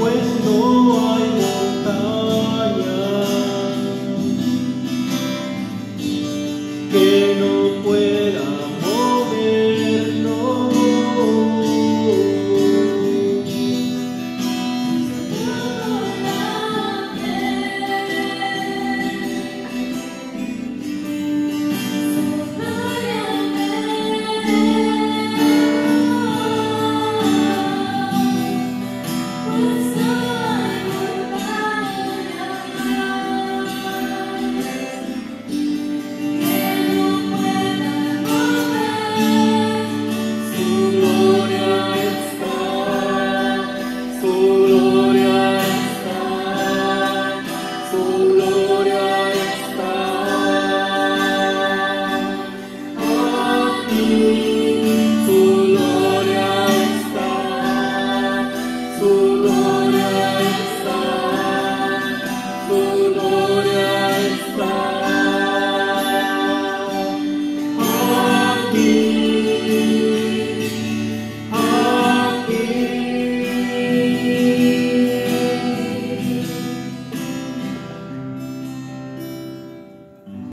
When no one